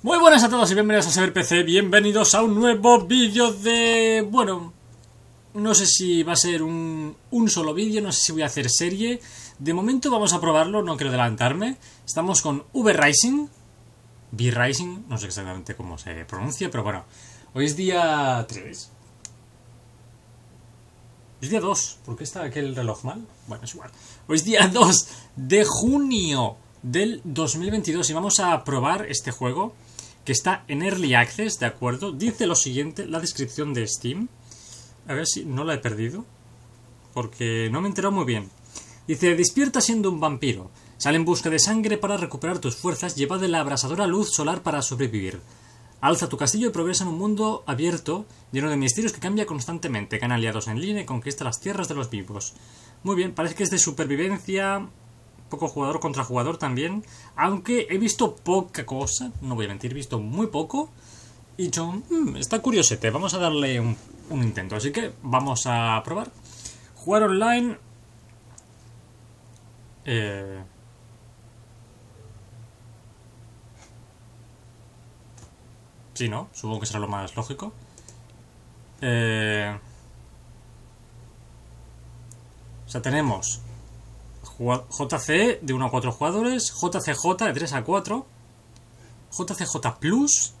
Muy buenas a todos y bienvenidos a Saber PC, bienvenidos a un nuevo vídeo de... Bueno, no sé si va a ser un, un solo vídeo, no sé si voy a hacer serie. De momento vamos a probarlo, no quiero adelantarme. Estamos con V-Rising, V-Rising, no sé exactamente cómo se pronuncia, pero bueno. Hoy es día 3. Es día 2, ¿por qué está aquel reloj mal? Bueno, es igual. Hoy es día 2 de junio del 2022 y vamos a probar este juego que está en Early Access, ¿de acuerdo? Dice lo siguiente, la descripción de Steam. A ver si no la he perdido. Porque no me he enterado muy bien. Dice, despierta siendo un vampiro. Sale en busca de sangre para recuperar tus fuerzas, lleva de la abrasadora luz solar para sobrevivir. Alza tu castillo y progresa en un mundo abierto, lleno de misterios que cambia constantemente. Gana aliados en línea y conquista las tierras de los vivos. Muy bien, parece que es de supervivencia, poco jugador contra jugador también. Aunque he visto poca cosa, no voy a mentir, he visto muy poco. Y yo, mmm, está curiosete, vamos a darle un, un intento. Así que vamos a probar. Jugar online. Eh... Sí, ¿no? Supongo que será lo más lógico. Eh... O sea, tenemos JC de 1 a 4 jugadores, JCJ de 3 a 4, JCJ Plus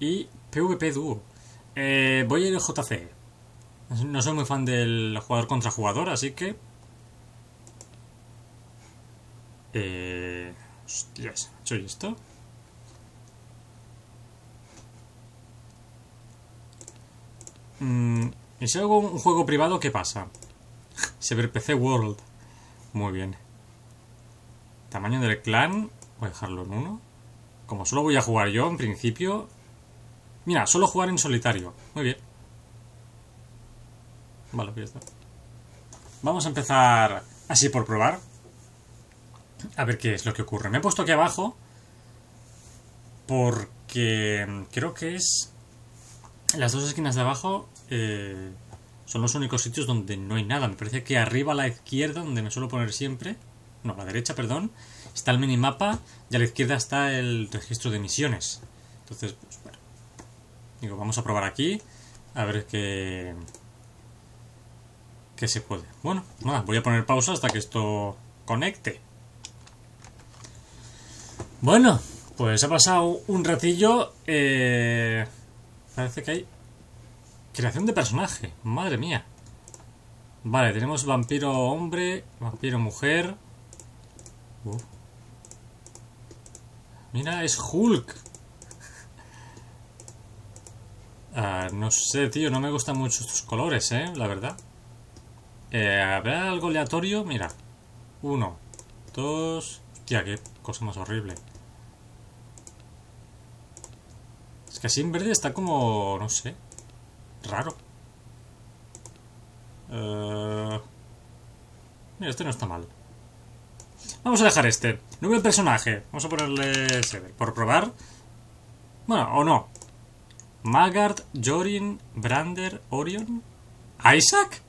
y PvP Duo. Eh, voy a ir el JC. No soy muy fan del jugador contra jugador, así que... Eh... Hostias, ¿soy esto? Mm, y si hago un juego privado, ¿qué pasa? PC World. Muy bien. Tamaño del clan. Voy a dejarlo en uno. Como solo voy a jugar yo, en principio... Mira, solo jugar en solitario. Muy bien. Vale, pues ya está. Vamos a empezar así por probar. A ver qué es lo que ocurre. Me he puesto aquí abajo porque creo que es las dos esquinas de abajo eh, son los únicos sitios donde no hay nada. Me parece que arriba a la izquierda, donde me suelo poner siempre, no, a la derecha, perdón, está el minimapa y a la izquierda está el registro de misiones. Entonces, pues bueno. Digo, vamos a probar aquí, a ver qué, qué se puede. Bueno, nada, voy a poner pausa hasta que esto conecte. Bueno, pues ha pasado un ratillo. Eh, parece que hay Creación de personaje, madre mía. Vale, tenemos vampiro hombre, vampiro mujer. Mira, es Hulk. Ah, no sé, tío, no me gustan mucho estos colores, eh, la verdad. Eh, ¿Habrá algo aleatorio? Mira. Uno, dos... Hostia, qué cosa más horrible. Es que así en verde está como... no sé. Raro. Uh... Mira, este no está mal. Vamos a dejar este. Nuevo personaje. Vamos a ponerle ese. Por probar. Bueno, o no. Magard, Jorin, Brander, Orion. Isaac.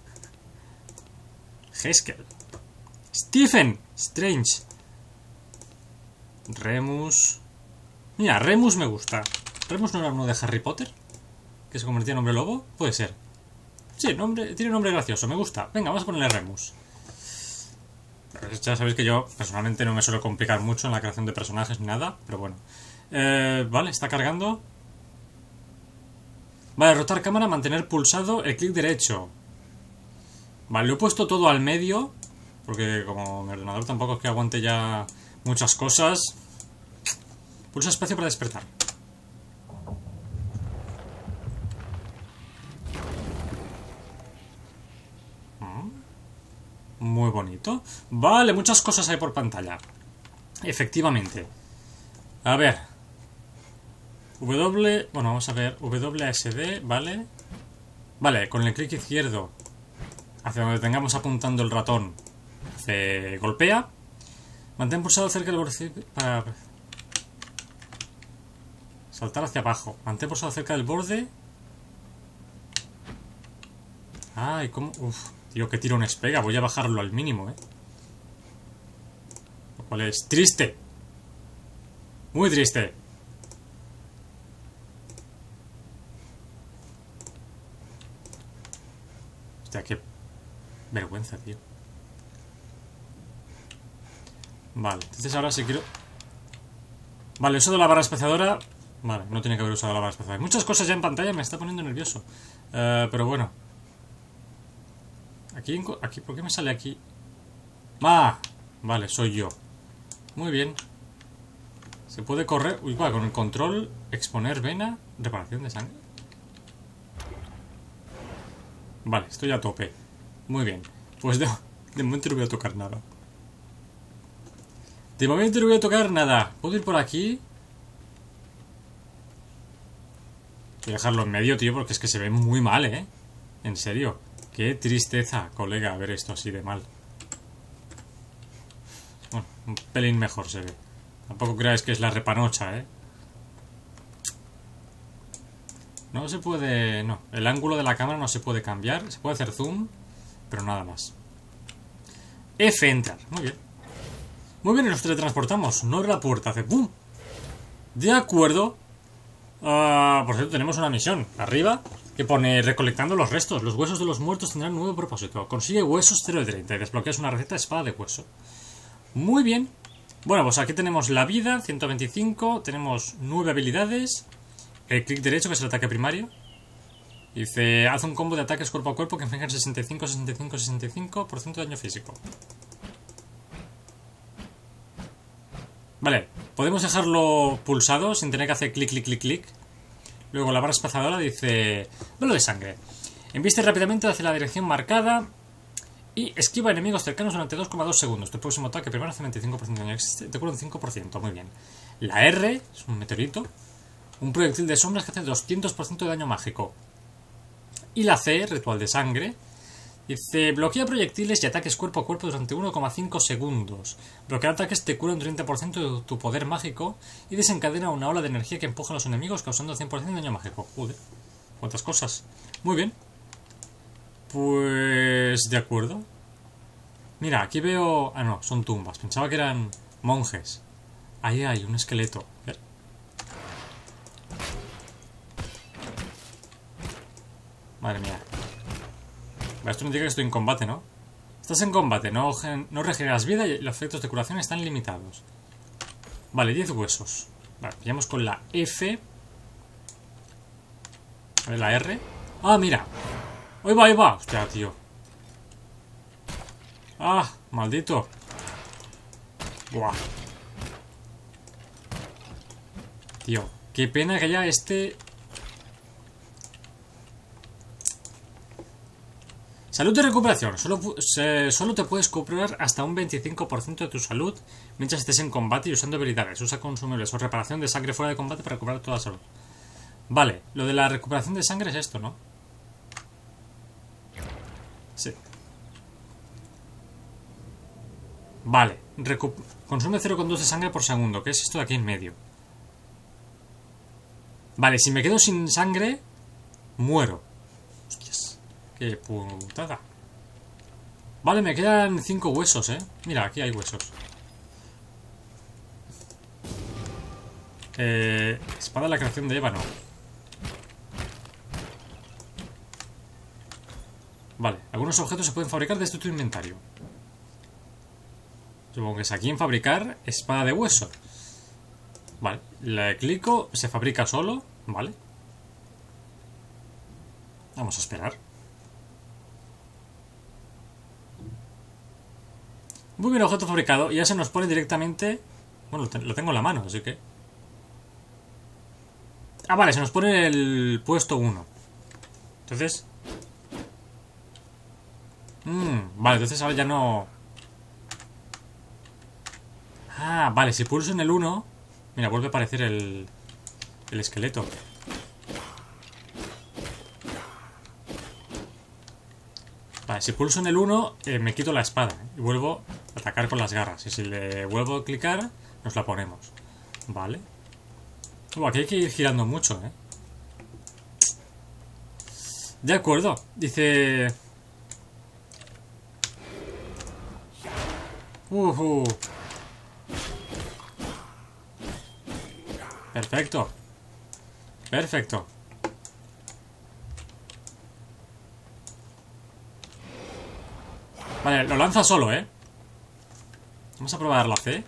Heskel. Stephen. Strange. Remus. Mira, Remus me gusta. ¿Remus no era uno de Harry Potter? Que se convertía en hombre lobo? Puede ser. Sí, nombre, tiene un nombre gracioso, me gusta. Venga, vamos a ponerle Remus. Ya sabéis que yo personalmente no me suelo complicar mucho en la creación de personajes ni nada, pero bueno. Eh, vale, está cargando. Vale, rotar cámara, mantener pulsado el clic derecho. Vale, lo he puesto todo al medio, porque como mi ordenador tampoco es que aguante ya muchas cosas. Pulsa espacio para despertar. Muy bonito. Vale, muchas cosas hay por pantalla. Efectivamente. A ver. W... Bueno, vamos a ver. WSD, ¿vale? Vale, con el clic izquierdo hacia donde tengamos apuntando el ratón se golpea. Mantén pulsado cerca del borde saltar hacia abajo. Mantén pulsado cerca del borde. Ay, cómo... Uf. Tío, que tiro pega. Voy a bajarlo al mínimo, ¿eh? Lo cual es triste. Muy triste. Hostia, qué vergüenza, tío. Vale, entonces ahora sí quiero... Vale, eso de la barra espaciadora... Vale, no tiene que haber usado la barra espaciadora. Muchas cosas ya en pantalla me está poniendo nervioso. Eh, pero bueno. Aquí, aquí, ¿por qué me sale aquí? ¡Ah! Vale, soy yo. Muy bien. Se puede correr... Uy, va, con el control, exponer vena, reparación de sangre. Vale, estoy a tope. Muy bien. Pues de, de momento no voy a tocar nada. De momento no voy a tocar nada. ¿Puedo ir por aquí? Voy a dejarlo en medio, tío, porque es que se ve muy mal, ¿eh? En serio. Qué tristeza, colega, ver esto así de mal. Bueno, un pelín mejor se ve. Tampoco creáis que es la repanocha, ¿eh? No se puede... No, el ángulo de la cámara no se puede cambiar. Se puede hacer zoom, pero nada más. F entrar. Muy bien. Muy bien, nos teletransportamos. No abre la puerta, hace ¡pum! De acuerdo. Ah, por cierto, tenemos una misión arriba que pone recolectando los restos. Los huesos de los muertos tendrán nuevo propósito. Consigue huesos 0 de 30 y desbloqueas una receta de espada de hueso. Muy bien. Bueno, pues aquí tenemos la vida, 125. Tenemos 9 habilidades. El clic derecho, que es el ataque primario. Dice, haz un combo de ataques cuerpo a cuerpo que infligen 65, 65, 65% de daño físico. Vale, podemos dejarlo pulsado sin tener que hacer clic, clic, clic, clic. Luego la barra espaciadora dice... Velo de sangre. Enviste rápidamente hacia la dirección marcada y esquiva enemigos cercanos durante 2,2 segundos. Tu próximo ataque primero hace 25% de daño. Te cura un 5%. Muy bien. La R es un meteorito. Un proyectil de sombras que hace 200% de daño mágico. Y la C, ritual de sangre, Dice, bloquea proyectiles y ataques cuerpo a cuerpo durante 1,5 segundos. Bloquear ataques te cura un 30% de tu poder mágico y desencadena una ola de energía que empuja a los enemigos causando 100% de daño mágico. Joder, cuántas cosas. Muy bien. Pues... de acuerdo. Mira, aquí veo... Ah, no, son tumbas. Pensaba que eran monjes. Ahí hay un esqueleto. Madre mía. Esto indica que estoy en combate, ¿no? Estás en combate, no, no regeneras vida y los efectos de curación están limitados. Vale, 10 huesos. Vale, pillamos con la F. A ver, la R. ¡Ah, mira! ¡Ahí va, ahí va! Hostia, tío. ¡Ah! ¡Maldito! Buah. Tío, qué pena que haya este Salud de recuperación. Solo, solo te puedes comprar hasta un 25% de tu salud mientras estés en combate y usando habilidades. Usa consumibles o reparación de sangre fuera de combate para recuperar toda la salud. Vale, lo de la recuperación de sangre es esto, ¿no? Sí. Vale, consume 0,2 de sangre por segundo, que es esto de aquí en medio. Vale, si me quedo sin sangre, muero. Qué putada. Vale, me quedan cinco huesos, ¿eh? Mira, aquí hay huesos. Eh, espada de la creación de ébano. Vale, algunos objetos se pueden fabricar desde tu inventario. Supongo que es aquí en fabricar espada de hueso. Vale, le clico, se fabrica solo, vale. Vamos a esperar. Muy bien, objeto fabricado. Y ya se nos pone directamente... Bueno, lo tengo en la mano, así que... Ah, vale, se nos pone el puesto 1. Entonces... Mmm, vale, entonces ahora ya no... Ah, vale, si pulso en el 1... Mira, vuelve a aparecer el... El esqueleto. Vale, si pulso en el 1, eh, me quito la espada. Y vuelvo Atacar con las garras. Y si le vuelvo a clicar, nos la ponemos. Vale. aquí hay que ir girando mucho, ¿eh? De acuerdo. Dice... Uh, Perfecto. Perfecto. Vale, lo lanza solo, ¿eh? Vamos a probar la C.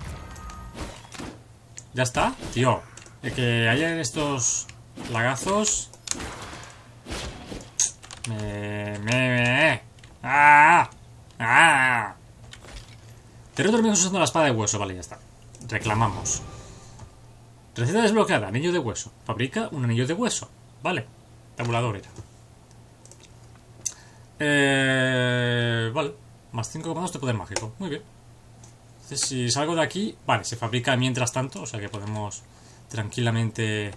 Ya está, tío. De que haya estos lagazos. Me. Me. me. ¡Ah! ¡Ah! Territorio amigos usando la espada de hueso. Vale, ya está. Reclamamos. Receta desbloqueada. Anillo de hueso. Fabrica un anillo de hueso. Vale. Tabulador era. Eh, vale. Más 5 comandos de poder mágico. Muy bien. Si salgo de aquí... Vale, se fabrica mientras tanto. O sea que podemos tranquilamente...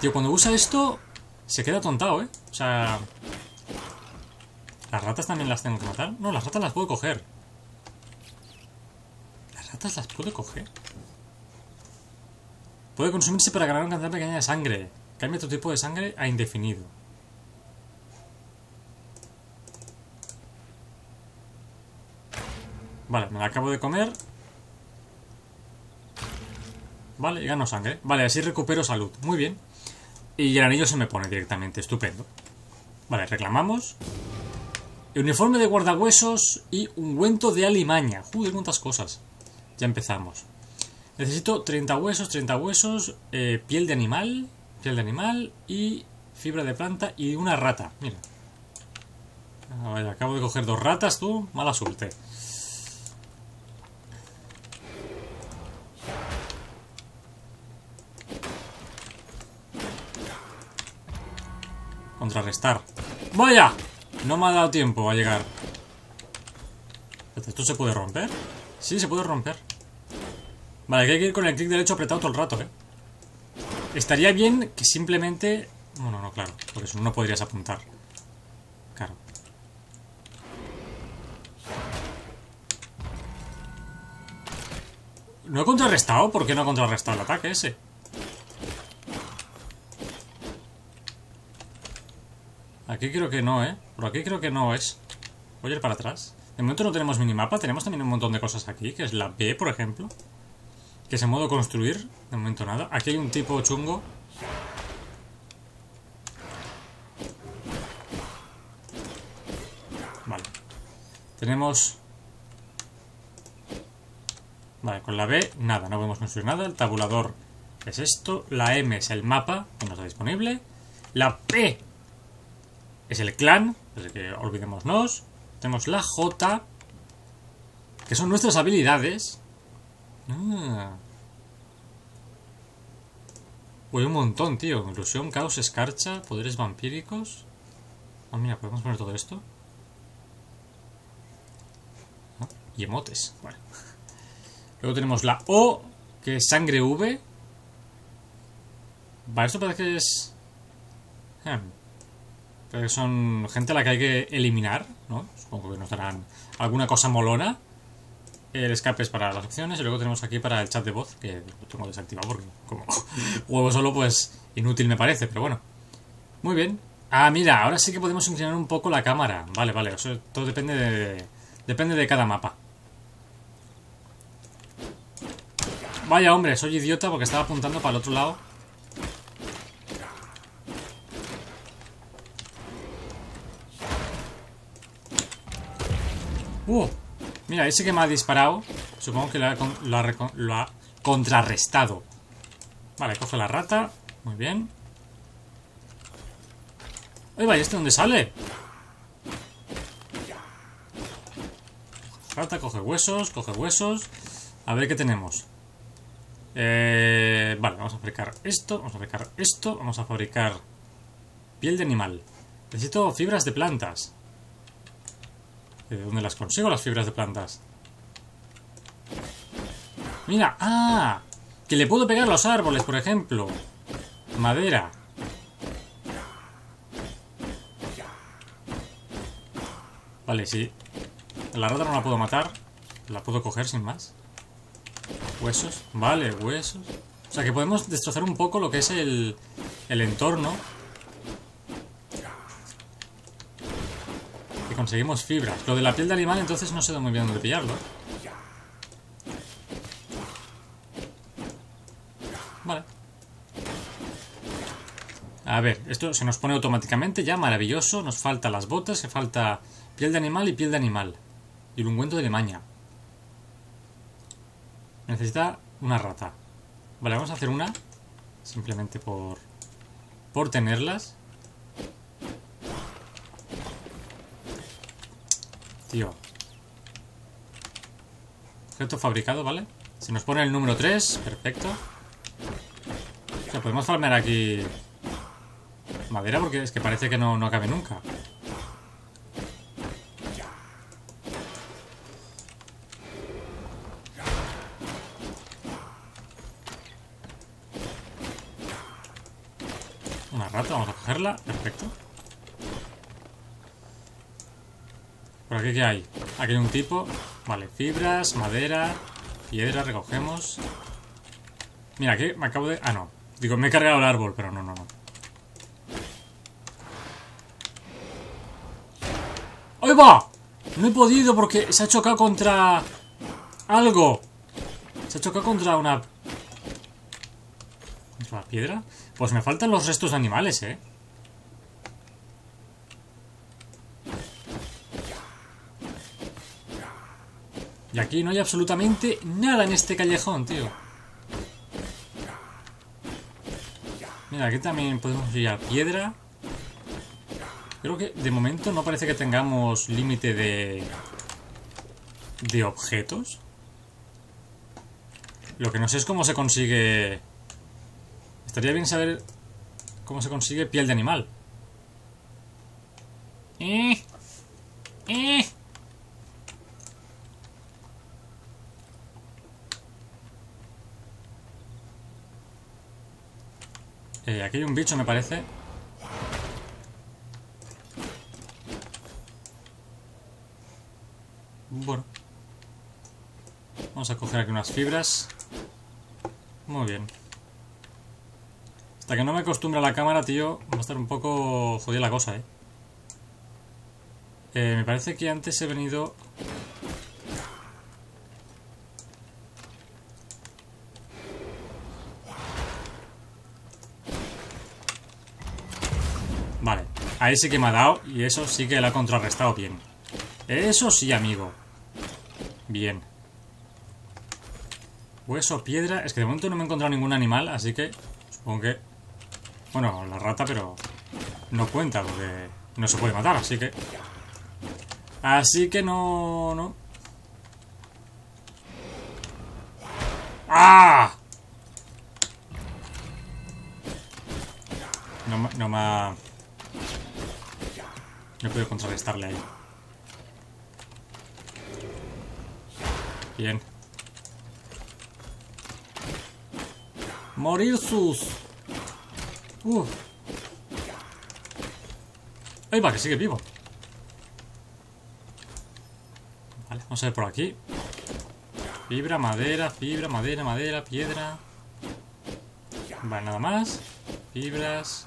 Tío, cuando usa esto... Se queda tontado, ¿eh? O sea... ¿Las ratas también las tengo que matar? No, las ratas las puedo coger. ¿Las ratas las puedo coger? Puede consumirse para ganar una cantidad pequeña de sangre. Cambia tu tipo de sangre a indefinido. Vale, me la acabo de comer. Vale, y gano sangre. Vale, así recupero salud. Muy bien. Y el anillo se me pone directamente. Estupendo. Vale, reclamamos. Uniforme de guardahuesos y ungüento de alimaña. Joder, cuántas cosas. Ya empezamos. Necesito 30 huesos, 30 huesos, eh, piel de animal, piel de animal y fibra de planta y una rata. Mira. Vaya, acabo de coger dos ratas, tú. Mala suerte. Contrarrestar. ¡Vaya! No me ha dado tiempo a llegar. ¿Esto se puede romper? Sí, se puede romper. Vale, que hay que ir con el clic derecho apretado todo el rato, ¿eh? Estaría bien que simplemente... Bueno, no, claro. Porque eso no podrías apuntar. Claro. ¿No he contrarrestado? ¿Por qué no he contrarrestado el ataque ese? Aquí creo que no, ¿eh? Por aquí creo que no es. Voy a ir para atrás. De momento no tenemos minimapa. Tenemos también un montón de cosas aquí, que es la B, por ejemplo. Que es en modo construir. De momento nada. Aquí hay un tipo chungo. Vale. Tenemos... Vale, con la B, nada. No podemos construir nada. El tabulador es esto. La M es el mapa que no está disponible. La P es el clan, así que olvidémonos. Tenemos la J, que son nuestras habilidades. Ah. Uy, un montón, tío. Ilusión, caos, escarcha, poderes vampíricos. Ah, mira, podemos poner todo esto. Ah, y emotes. Bueno. Luego tenemos la O, que es sangre V. Vale, esto parece que es... Hmm son gente a la que hay que eliminar, ¿no? Supongo que nos darán alguna cosa molona. El escape es para las opciones y luego tenemos aquí para el chat de voz, que lo tengo desactivado porque como juego solo, pues inútil me parece, pero bueno. Muy bien. Ah, mira, ahora sí que podemos inclinar un poco la cámara. Vale, vale, eso todo depende de, depende de cada mapa. Vaya hombre, soy idiota porque estaba apuntando para el otro lado Uh, mira, ese que me ha disparado, supongo que lo ha, contrarrestado. Vale, coge la rata. Muy bien. ¡Ay, vaya! ¿Este dónde sale? Rata, coge huesos, coge huesos. A ver qué tenemos. Eh, vale, vamos a fabricar esto, vamos a fabricar esto, vamos a fabricar piel de animal. Necesito fibras de plantas. ¿De dónde las consigo las fibras de plantas? Mira, ¡ah! Que le puedo pegar los árboles, por ejemplo. Madera. Vale, sí. La rata no la puedo matar. La puedo coger sin más. Huesos. Vale, huesos. O sea que podemos destrozar un poco lo que es el, el entorno conseguimos fibras. Lo de la piel de animal entonces no sé muy bien dónde pillarlo. Vale. A ver, esto se nos pone automáticamente ya, maravilloso. Nos falta las botas, se falta piel de animal y piel de animal. Y el ungüento de lemaña. Necesita una rata. Vale, vamos a hacer una. Simplemente por... Por tenerlas. Objeto fabricado, ¿vale? Se nos pone el número 3. Perfecto. O podemos farmear aquí... Madera porque es que parece que no, no acabe nunca. Una rata, vamos a cogerla. Perfecto. ¿Por aquí qué hay? Aquí hay un tipo. Vale, fibras, madera, piedra, recogemos. Mira, aquí me acabo de... Ah, no. Digo, me he cargado el árbol, pero no, no, no. ¡Ahí va! No he podido porque se ha chocado contra... Algo. Se ha chocado contra una... ¿Contra la piedra? Pues me faltan los restos de animales, ¿eh? Y aquí no hay absolutamente nada en este callejón, tío. Mira, aquí también podemos pillar piedra. Creo que de momento no parece que tengamos límite de... De objetos. Lo que no sé es cómo se consigue... Estaría bien saber cómo se consigue piel de animal. Eh. Eh. Eh, aquí hay un bicho, me parece. Bueno. Vamos a coger aquí unas fibras. Muy bien. Hasta que no me acostumbre a la cámara, tío, va a estar un poco jodida la cosa, ¿eh? eh me parece que antes he venido... Vale, ahí sí que me ha dado y eso sí que lo ha contrarrestado bien. Eso sí, amigo. Bien. Hueso, piedra... Es que de momento no me he encontrado ningún animal, así que supongo que... Bueno, la rata, pero no cuenta porque no se puede matar, así que... Así que no... no. ¡Ah! No, no me ha... No puedo contrarrestarle ahí. Bien. Morir sus. Uh. Ahí va, que sigue vivo. Vale, vamos a ver por aquí. Fibra, madera, fibra, madera, madera, piedra. Vale, nada más. Fibras.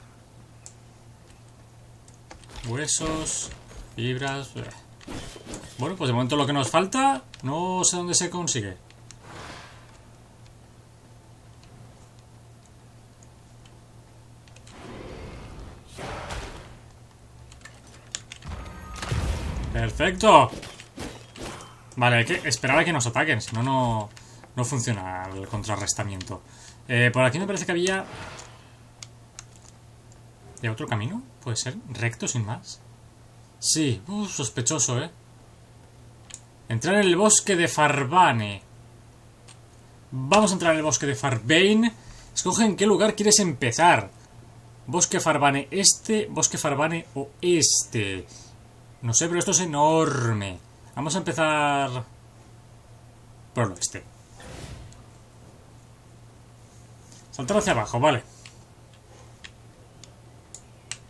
Huesos. Fibras. Bueno, pues de momento lo que nos falta, no sé dónde se consigue. ¡Perfecto! Vale, hay que esperar a que nos ataquen, si no, no funciona el contrarrestamiento. Eh, por aquí me parece que había... ¿De otro camino? ¿Puede ser? ¿Recto sin más? Sí, sospechoso, ¿eh? Entrar en el bosque de Farbane. Vamos a entrar en el bosque de Farbane. Escoge en qué lugar quieres empezar. Bosque Farbane este, bosque Farbane oeste. No sé, pero esto es enorme. Vamos a empezar por el oeste. Saltar hacia abajo, vale.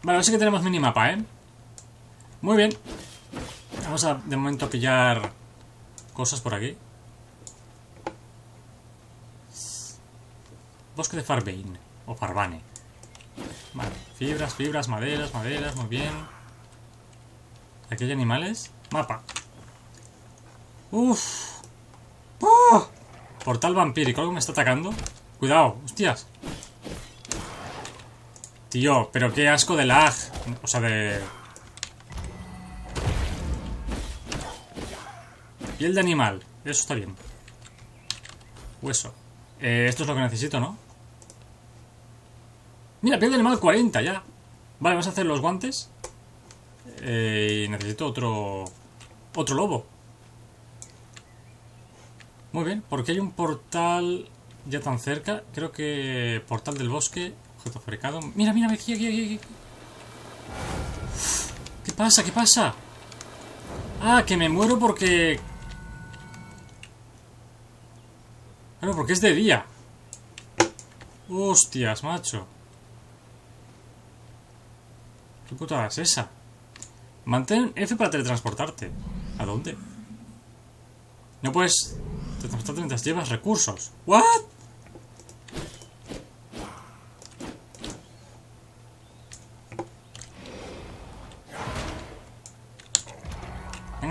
Vale, sí que tenemos minimapa, ¿eh? Muy bien. Vamos a, de momento, pillar cosas por aquí. Bosque de Farbane. O Farbane. Vale, fibras, fibras, maderas, maderas, muy bien. ¿Aquí hay animales? Mapa. Uf. ¡Oh! Portal vampírico, algo me está atacando. Cuidado, hostias. Tío, pero qué asco de lag. O sea, de... Piel de animal. Eso está bien. Hueso. Eh, esto es lo que necesito, ¿no? Mira, piel de animal 40 ya. Vale, vamos a hacer los guantes. Eh, y necesito otro... Otro lobo. Muy bien, porque hay un portal ya tan cerca. Creo que portal del bosque, Mira, mira, aquí, aquí, aquí. ¿Qué pasa? ¿Qué pasa? Ah, que me muero porque... Claro, porque es de día. Hostias, macho. ¿Qué putada es esa? Mantén F para teletransportarte. ¿A dónde? No puedes teletransportarte mientras llevas recursos. ¿What?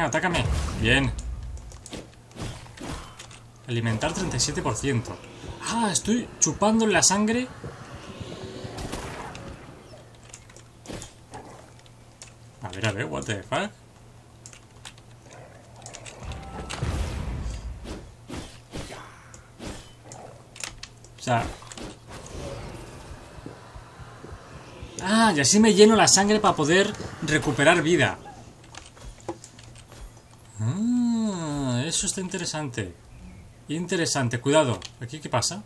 Venga, atácame. Bien. Alimentar 37%. Ah, estoy chupando la sangre A ver, what the fuck. O sea... Ah, y así me lleno la sangre para poder recuperar vida. Ah, está interesante. Interesante, cuidado. ¿Aquí qué pasa?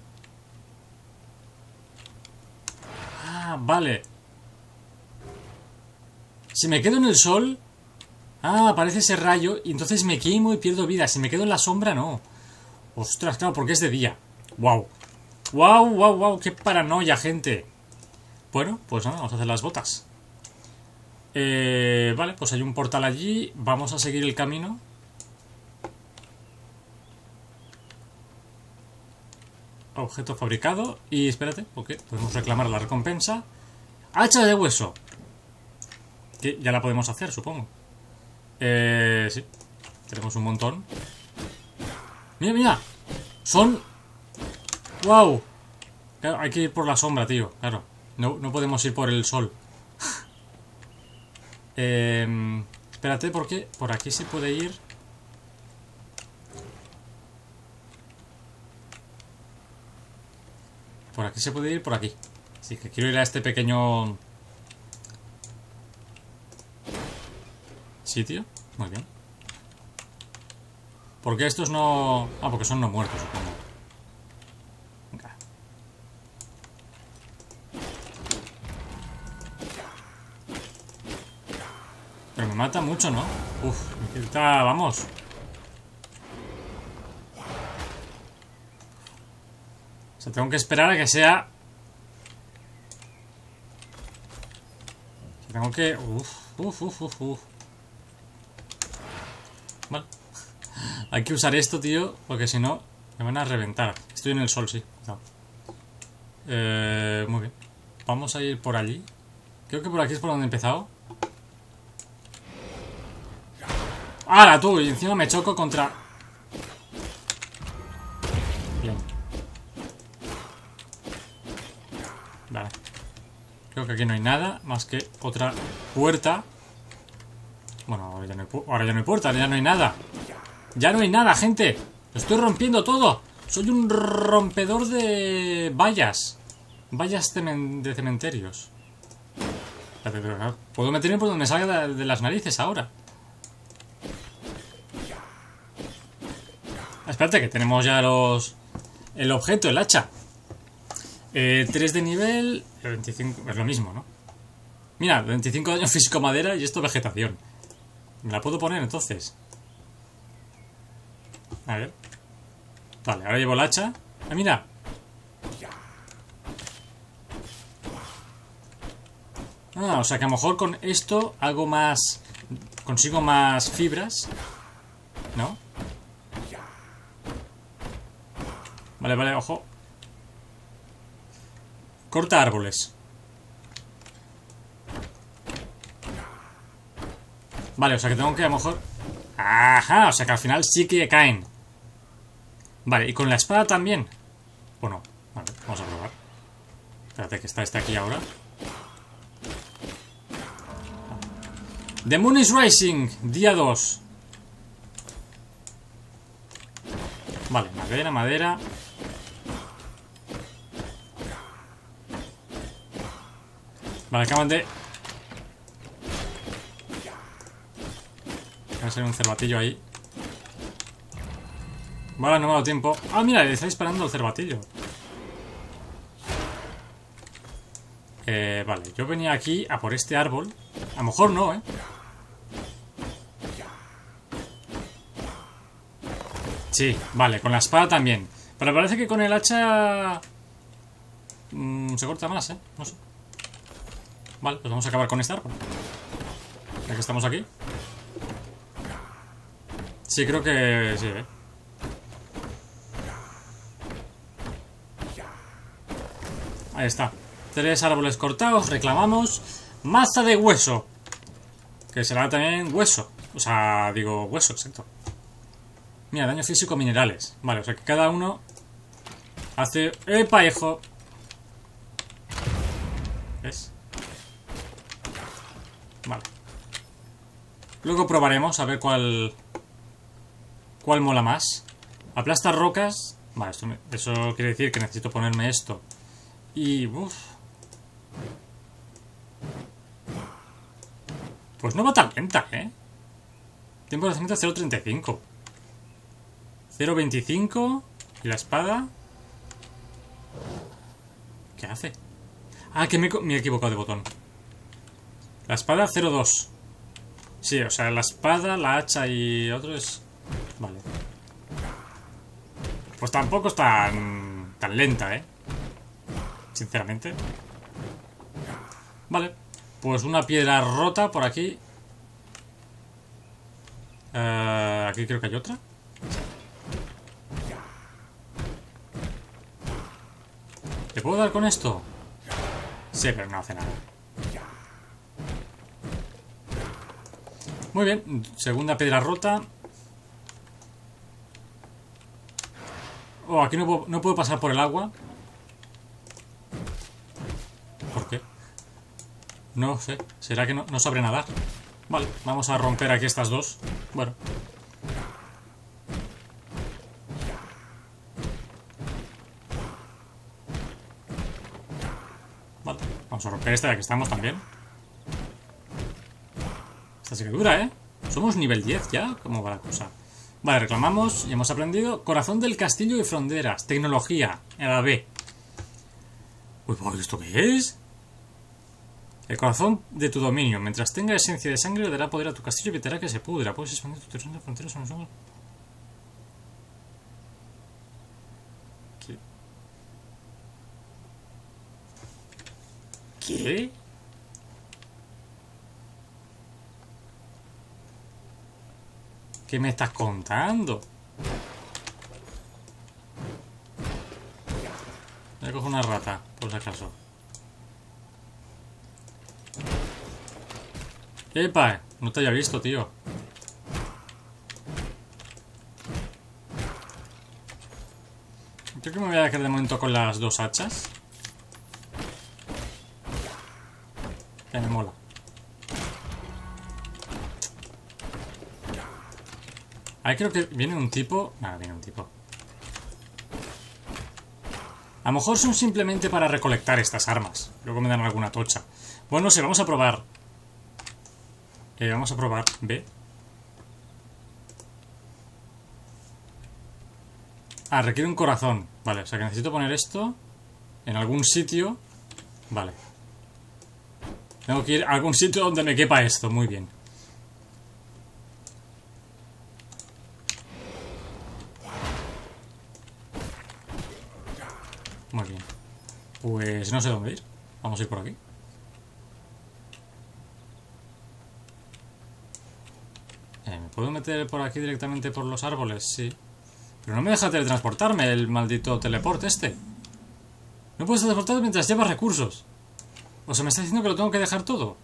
Ah, vale. Si me quedo en el sol... Ah, aparece ese rayo y entonces me quemo y pierdo vida. Si me quedo en la sombra, no. Ostras, claro, porque es de día. Wow. Wow, wow, wow, qué paranoia, gente. Bueno, pues nada, vamos a hacer las botas. Eh, vale, pues hay un portal allí. Vamos a seguir el camino. Objeto fabricado. Y espérate, porque podemos reclamar la recompensa. Hacha de hueso. Que ya la podemos hacer, supongo. Eh, sí. Tenemos un montón. Mira, mira. Son... ¡Wow! Hay que ir por la sombra, tío. Claro. No, no podemos ir por el sol. eh, espérate, porque por aquí se puede ir... Por aquí se puede ir, por aquí. Así que quiero ir a este pequeño sitio. Muy bien. Porque estos no... Ah, porque son no muertos, supongo. Venga. Pero me mata mucho, ¿no? Uf, me quita... Vamos. Sea, tengo que esperar a que sea... Tengo que... Uf, uf, uf, uf, uf. Vale. Hay que usar esto, tío, porque si no me van a reventar. Estoy en el sol, sí. Eh, muy bien. Vamos a ir por allí. Creo que por aquí es por donde he empezado. ¡Hala, tú! Y encima me choco contra... aquí no hay nada más que otra puerta. Bueno, ahora ya, no hay, ahora ya no hay puerta, ya no hay nada. Ya no hay nada, gente. Lo estoy rompiendo todo. Soy un rompedor de vallas. Vallas de cementerios. Puedo meterme por donde salga de las narices ahora. Espérate, que tenemos ya los... El objeto, el hacha. Eh, 3 de nivel... 25... Es lo mismo, ¿no? Mira, 25 daño físico madera y esto vegetación. ¿Me la puedo poner entonces? A ver. Vale, ahora llevo el hacha. ¡Ah, mira! Ah, o sea que a lo mejor con esto hago más... Consigo más fibras. ¿No? Vale, vale, ojo. Corta árboles. Vale, o sea que tengo que a lo mejor... Ajá, o sea que al final sí que caen. Vale, y con la espada también. ¿O no? Vale, vamos a probar. Espérate que está este aquí ahora. The Moon is Rising, día 2. Vale, madera, madera. Vale, acaban de... Va a ser un cervatillo ahí. Vale, no me ha dado tiempo. Ah, mira, le está disparando el cervatillo. Eh, vale, yo venía aquí a por este árbol. A lo mejor no, ¿eh? Sí, vale, con la espada también. Pero parece que con el hacha... Mm, se corta más, ¿eh? No sé. Vale, pues vamos a acabar con este árbol. Ya que estamos aquí. Sí, creo que sí, ¿eh? Ahí está. Tres árboles cortados, reclamamos maza de hueso. Que será también hueso. O sea, digo hueso, exacto. Mira, daño físico minerales. Vale, o sea que cada uno hace... ¡Epa, hijo! ¿Ves? Vale. Luego probaremos a ver cuál... ¿Cuál mola más? Aplastar rocas. Vale, eso quiere decir que necesito ponerme esto. Y... Pues no va tan lenta, ¿eh? Tiempo de lanzamiento 0.35. 0.25. ¿Y la espada? ¿Qué hace? Ah, que me he equivocado de botón. La espada 0.2. Sí, o sea, la espada, la hacha y otro es... Vale. Pues tampoco es tan, tan lenta, ¿eh? Sinceramente. Vale. Pues una piedra rota por aquí. Eh, aquí creo que hay otra. ¿Te puedo dar con esto? Sí, pero no hace nada. Muy bien, segunda piedra rota. Oh, aquí no puedo, pasar por el agua. ¿Por qué? No sé. ¿Será que no, no sabré nadar? Vale, vamos a romper aquí estas dos. Bueno. Vale, vamos a romper esta ya que estamos también. Esta sí que dura, ¿eh? Somos nivel 10 ya. ¿Cómo va la cosa? Vale, reclamamos y hemos aprendido. Corazón del castillo y fronteras. Tecnología. En la B. Uy, ¿esto qué es? El corazón de tu dominio. Mientras tenga esencia de sangre, le dará poder a tu castillo y evitará que se pudra. Puedes expandir tu territorio de fronteras o no ¿Qué? ¿Qué? ¿Qué me estás contando? Voy a coger una rata, por si acaso. ¡Epa! No te había visto, tío. Creo que me voy a quedar de momento con las dos hachas. Ahí creo que viene un tipo... Nada, viene un tipo. A lo mejor son simplemente para recolectar estas armas. Luego me dan alguna tocha. Bueno, no sé, vamos a probar. Eh, vamos a probar. B. Ah, requiere un corazón. Vale, o sea que necesito poner esto en algún sitio. Vale. Tengo que ir a algún sitio donde me quepa esto. Muy bien. Muy bien. Pues no sé dónde ir. Vamos a ir por aquí. Eh, ¿Me puedo meter por aquí directamente por los árboles? Sí. Pero no me deja teletransportarme el maldito teleporte este. No puedes teletransportar mientras llevas recursos. O sea, me está diciendo que lo tengo que dejar todo.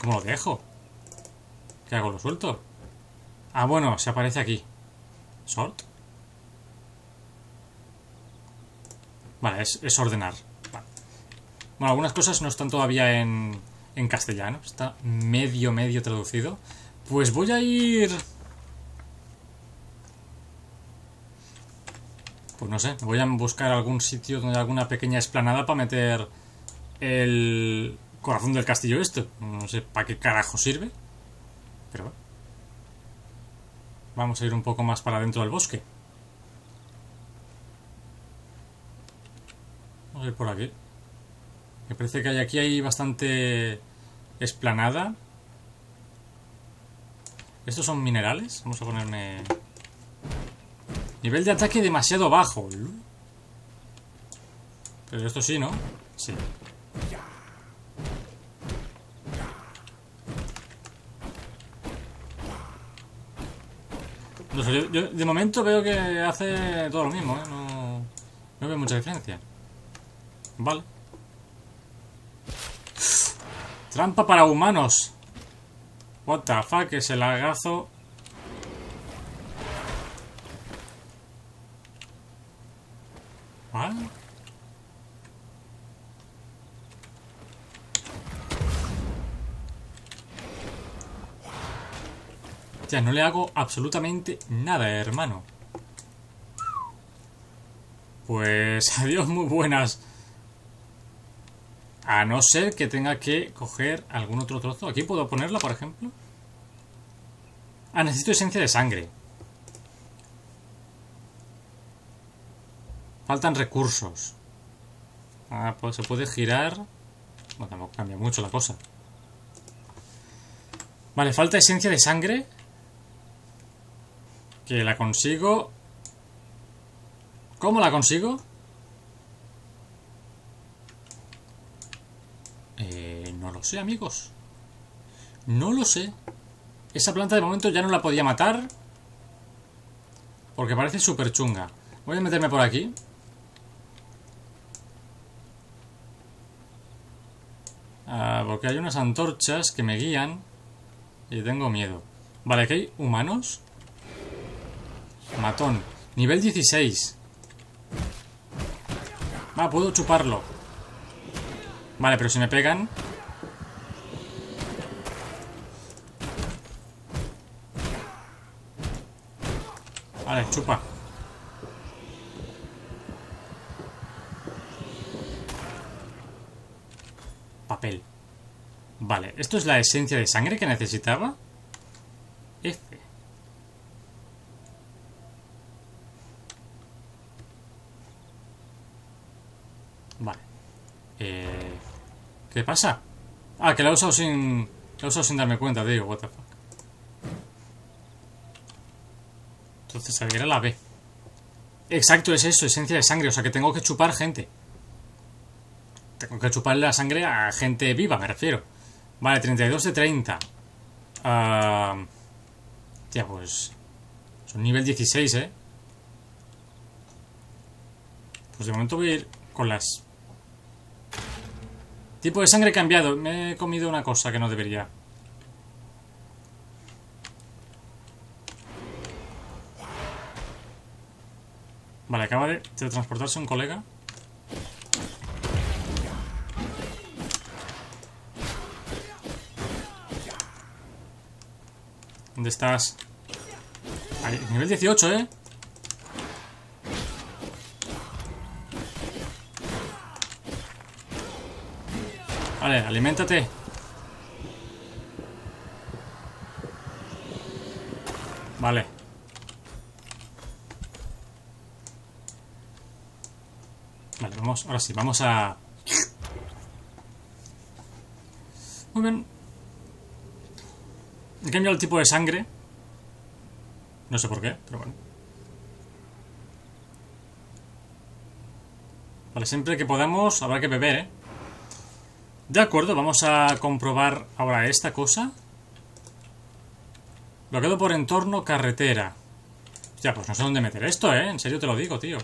¿Cómo lo dejo? ¿Qué hago? ¿Lo suelto? Ah, bueno, se aparece aquí. ¿Sort? Vale, es, ordenar. Bueno, algunas cosas no están todavía en, en castellano. Está medio, medio traducido. Pues voy a ir... Pues no sé, voy a buscar algún sitio donde alguna pequeña esplanada para meter el corazón del castillo esto. No sé para qué carajo sirve. Pero Vamos a ir un poco más para dentro del bosque. Vamos a ir por aquí. Me parece que aquí hay bastante esplanada. ¿Estos son minerales? Vamos a ponerme... Nivel de ataque demasiado bajo. Pero esto sí, ¿no? Sí. No sé, yo, de momento veo que hace todo lo mismo, ¿eh? No, no veo mucha diferencia. Vale. Trampa para humanos. What the fuck, es el lagazo. ¿Vale? Ya, no le hago absolutamente nada, hermano. Pues adiós, muy buenas. A no ser que tenga que coger algún otro trozo. Aquí puedo ponerla, por ejemplo. Ah, necesito esencia de sangre. Faltan recursos. Ah, pues se puede girar. Bueno, cambia mucho la cosa. Vale, falta esencia de sangre. Que la consigo. ¿Cómo la consigo? No lo sé, amigos. No lo sé. Esa planta de momento ya no la podía matar. Porque parece súper chunga. Voy a meterme por aquí. Ah, porque hay unas antorchas que me guían. Y tengo miedo. Vale, aquí hay humanos. Matón. Nivel 16. Ah, puedo chuparlo. Vale, pero si me pegan... Chupa. Papel. Vale, ¿esto es la esencia de sangre que necesitaba? F. Vale. Eh, ¿Qué pasa? Ah, que la he usado sin... La he usado sin darme cuenta, digo, what the fuck. Entonces saliera la B. Exacto, es eso, esencia de sangre. O sea que tengo que chupar gente. Tengo que chuparle la sangre a gente viva, me refiero. Vale, 32 de 30. Uh, ya, pues... Son nivel 16, ¿eh? Pues de momento voy a ir con las... Tipo de sangre cambiado. Me he comido una cosa que no debería. Vale, acaba de transportarse un colega. ¿Dónde estás? Nivel 18, ¿eh? Vale, aliméntate. Vale. Vale, ahora sí, vamos a... Muy bien. He cambiado el tipo de sangre. No sé por qué, pero bueno. Vale, siempre que podamos habrá que beber, ¿eh? De acuerdo, vamos a comprobar ahora esta cosa. Lo quedo por entorno carretera. Ya, pues no sé dónde meter esto, ¿eh? En serio te lo digo, tío.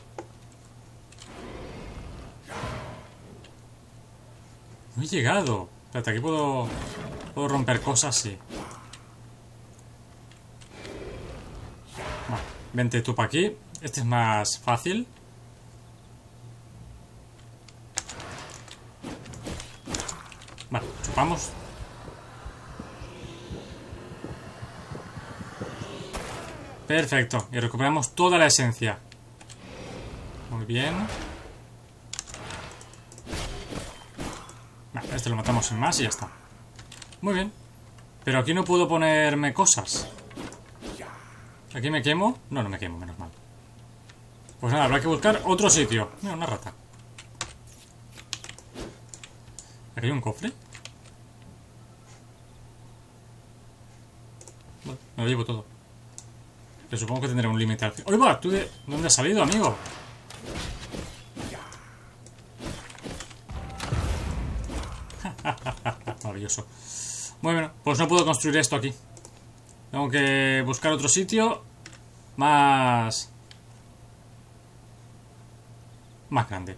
No he llegado. Espérate, aquí puedo... Puedo romper cosas, sí. Vale, vente tú para aquí. Este es más fácil. Vale, Ocupamos... Perfecto. Y recuperamos toda la esencia. Muy bien. Este lo matamos en más y ya está. Muy bien. Pero aquí no puedo ponerme cosas. ¿Aquí me quemo? No, no me quemo, menos mal. Pues nada, habrá que buscar otro sitio. Mira, una rata. ¿Aquí hay un cofre? Bueno, me lo llevo todo. Pero supongo que tendré un límite al ¡Oye, va! ¿Tú de dónde has salido, amigo? Maravilloso. Bueno, pues no puedo construir esto aquí. Tengo que buscar otro sitio más... Más grande.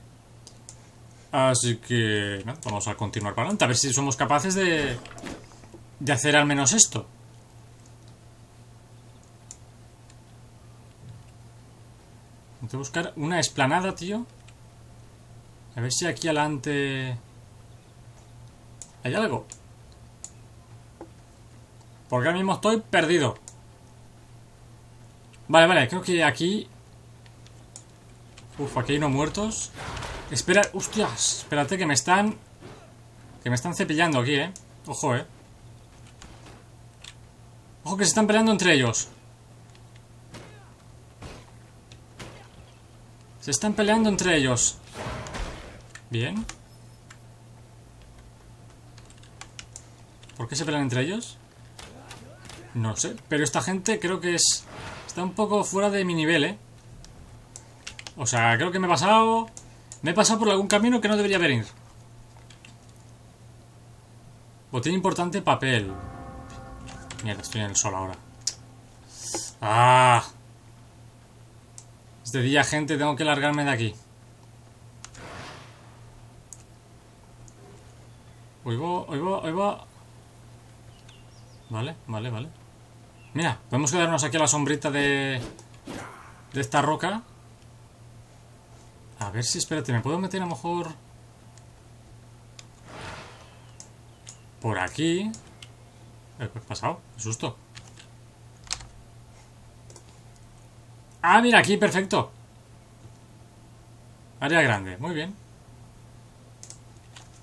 Así que... vamos a continuar para adelante. A ver si somos capaces de... De hacer al menos esto. Tengo que buscar una esplanada, tío. A ver si aquí adelante... ¿Hay algo? Porque ahora mismo estoy perdido. Vale, vale, creo que aquí... Uf, aquí hay unos muertos. Espera, hostias, espérate que me están... Que me están cepillando aquí, eh. Ojo, eh. Ojo que se están peleando entre ellos. Se están peleando entre ellos. Bien. ¿Por qué se pelean entre ellos? No sé, pero esta gente creo que es... Está un poco fuera de mi nivel, ¿eh? O sea, creo que me he pasado... Me he pasado por algún camino que no debería venir. Botín importante, papel. Mierda, estoy en el sol ahora. ¡Ah! Es de día, gente, tengo que largarme de aquí. Oigo, oigo, oigo. Vale, vale, vale. Mira, podemos quedarnos aquí a la sombrita de... De esta roca. A ver si, espérate, ¿me puedo meter a lo mejor... Por aquí? Eh, ¿Qué ha pasado? Qué susto. Ah, mira, aquí, perfecto. Área grande, muy bien.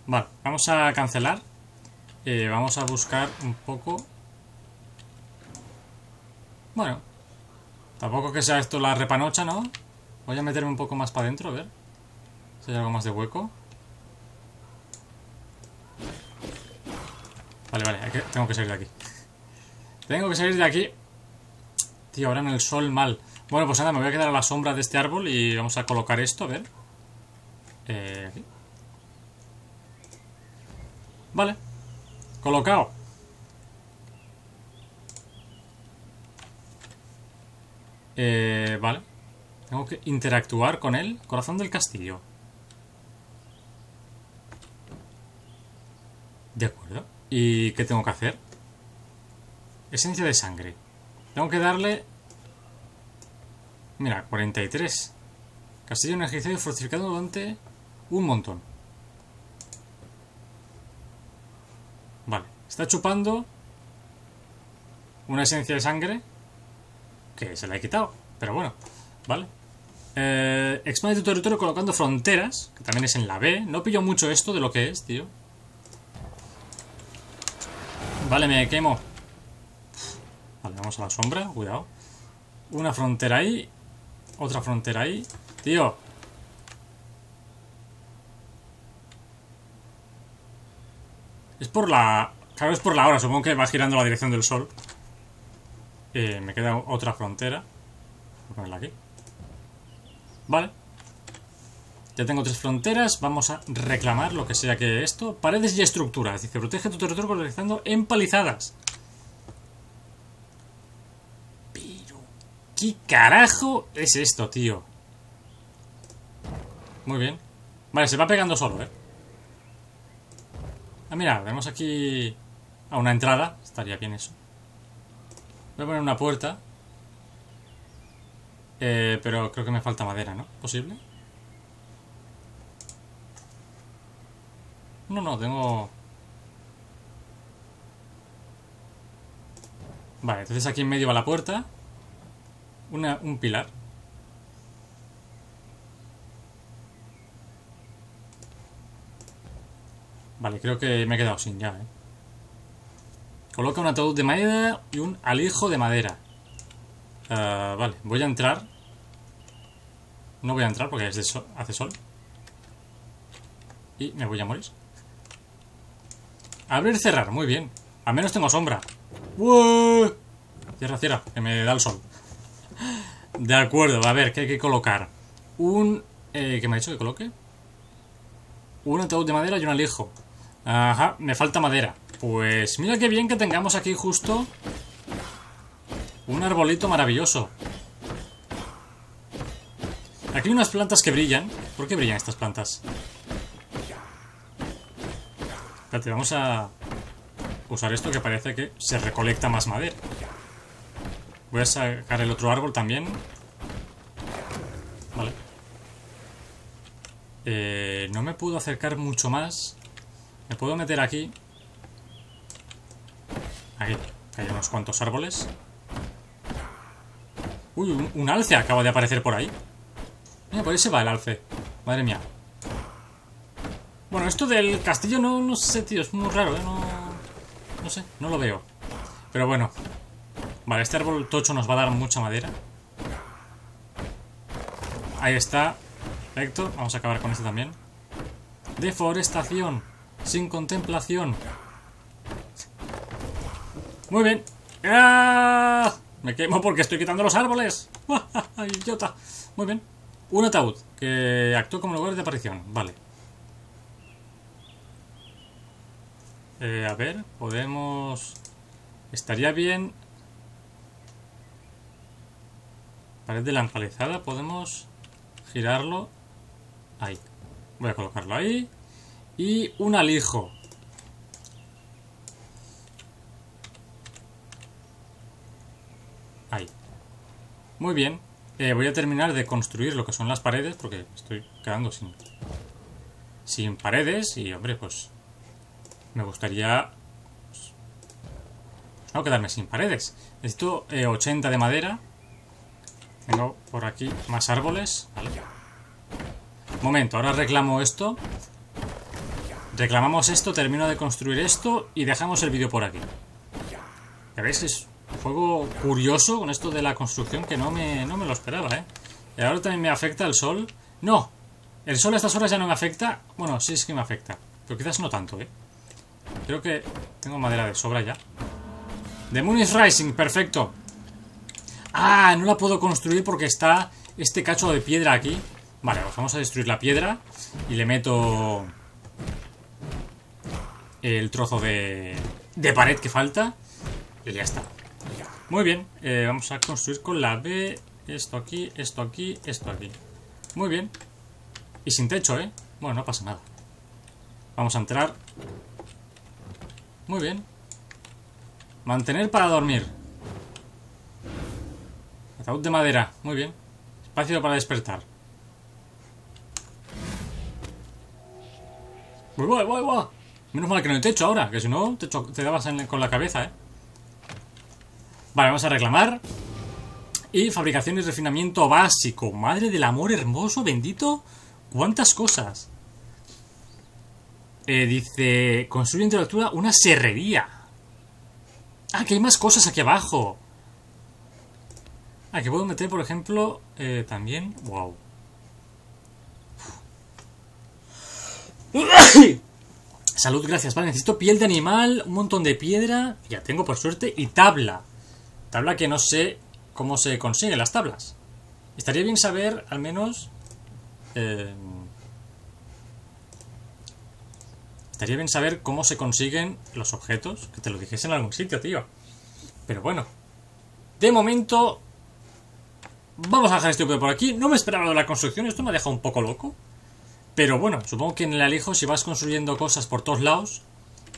Vale, vamos a cancelar. Eh, vamos a buscar un poco bueno. Tampoco que sea esto la repanocha, ¿no? Voy a meterme un poco más para adentro, a ver. Si hay algo más de hueco. Vale, vale, tengo que salir de aquí. Tengo que salir de aquí. Tío, ahora en el sol mal. Bueno, pues nada, me voy a quedar a la sombra de este árbol y vamos a colocar esto, a ver. Eh, aquí. Vale. Colocado. Eh, vale. Tengo que interactuar con él. Corazón del castillo. De acuerdo. ¿Y qué tengo que hacer? Esencia de sangre. Tengo que darle... Mira, 43. Castillo energizado y fortificado durante un montón. Vale. Está chupando una esencia de sangre que se la he quitado, pero bueno, ¿vale? Eh, expande tu territorio colocando fronteras, que también es en la B. No pillo mucho esto de lo que es, tío. Vale, me quemo. Vale, vamos a la sombra, cuidado. Una frontera ahí, otra frontera ahí. Tío. Es por la... Claro, es por la hora, supongo que va girando la dirección del sol. Eh, me queda otra frontera. Voy a ponerla aquí. Vale. Ya tengo tres fronteras. Vamos a reclamar lo que sea que esto. Paredes y estructuras. Dice, protege tu territorio realizando empalizadas. Pero... ¿Qué carajo es esto, tío? Muy bien. Vale, se va pegando solo, ¿eh? Ah, mira, vemos aquí a una entrada. Estaría bien eso. Voy a poner una puerta. Eh, pero creo que me falta madera, ¿no? ¿Posible? No, no, tengo... Vale, entonces aquí en medio va la puerta. Una, un pilar. Vale, creo que me he quedado sin llave. ¿eh? Coloca un ataúd de madera y un alijo de madera. Uh, vale, voy a entrar. No voy a entrar porque es de sol, hace sol. Y me voy a morir. Abrir, cerrar, muy bien. Al menos tengo sombra. ¡Uy! Cierra, cierra, que me da el sol. De acuerdo, a ver, ¿qué hay que colocar? Un... Eh, ¿Qué me ha dicho que coloque? Un ataúd de madera y un alijo. Ajá, me falta madera. Pues mira qué bien que tengamos aquí justo un arbolito maravilloso. Aquí hay unas plantas que brillan. ¿Por qué brillan estas plantas? Espérate, vamos a usar esto que parece que se recolecta más madera. Voy a sacar el otro árbol también. Vale. Eh, no me puedo acercar mucho más. Me puedo meter aquí. Aquí. Hay unos cuantos árboles. Uy, un, alce acaba de aparecer por ahí. Mira, por ahí se va el alce. Madre mía. Bueno, esto del castillo no, no sé, tío. Es muy raro, ¿eh? No, no sé, no lo veo. Pero bueno. Vale, este árbol tocho nos va a dar mucha madera. Ahí está. Perfecto. Vamos a acabar con este también. Deforestación. Sin contemplación. Muy bien. ¡Ah! Me quemo porque estoy quitando los árboles. ¡Idiota! Muy bien. Un ataúd que actúa como lugar de aparición. Vale. Eh, a ver, podemos... Estaría bien... Pared de la empalizada, podemos girarlo. Ahí. Voy a colocarlo ahí. Y un alijo. Ahí. Muy bien. Eh, voy a terminar de construir lo que son las paredes porque estoy quedando sin, sin paredes y, hombre, pues me gustaría pues, no quedarme sin paredes. Necesito 80 eh, de madera. Tengo por aquí más árboles. Momento, ahora reclamo esto. Reclamamos esto, termino de construir esto y dejamos el vídeo por aquí. Ya veis, es juego curioso con esto de la construcción que no me, no me lo esperaba, ¿eh? Y ahora también me afecta el sol. No, el sol a estas horas ya no me afecta. Bueno, sí es que me afecta, pero quizás no tanto, ¿eh? Creo que tengo madera de sobra ya. The Moon is Rising, perfecto. Ah, no la puedo construir porque está este cacho de piedra aquí. Vale, pues vamos a destruir la piedra y le meto el trozo de, de pared que falta y ya está. Muy bien, eh, vamos a construir con la B. Esto aquí, esto aquí, esto aquí. Muy bien. Y sin techo, ¿eh? Bueno, no pasa nada. Vamos a entrar. Muy bien. Mantener para dormir. Ataúd de madera. Muy bien. Espacio para despertar. Voy, voy, voy. Menos mal que no hay techo ahora, que si no te, te dabas con la cabeza, ¿eh? Vale, vamos a reclamar. Y fabricación y refinamiento básico. Madre del amor hermoso, bendito. ¿Cuántas cosas? Eh, dice, construye altura una serrería. Ah, que hay más cosas aquí abajo. Ah, que puedo meter, por ejemplo, eh, también... Wow. Salud, gracias. Vale, necesito piel de animal, un montón de piedra. Ya tengo, por suerte. Y tabla. Tabla que no sé cómo se consigue las tablas. Estaría bien saber, al menos... Eh, estaría bien saber cómo se consiguen los objetos. Que te lo dijese en algún sitio, tío. Pero bueno. De momento... Vamos a dejar este video por aquí. No me esperaba de la construcción. Esto me ha dejado un poco loco. Pero bueno, supongo que en el alijo, si vas construyendo cosas por todos lados,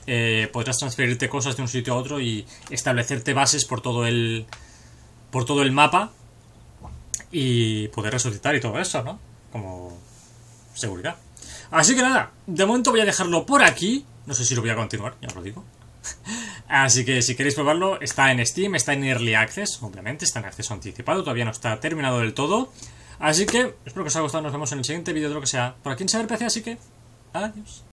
eh, podrás transferirte cosas de un sitio a otro y establecerte bases por todo el por todo el mapa y poder resucitar y todo eso, ¿no? Como seguridad. Así que nada, de momento voy a dejarlo por aquí. No sé si lo voy a continuar, ya os lo digo. Así que si queréis probarlo, está en Steam, está en Early Access, obviamente, está en acceso anticipado, todavía no está terminado del todo. Así que espero que os haya gustado, nos vemos en el siguiente vídeo de lo que sea por aquí en Saber PC, así que adiós.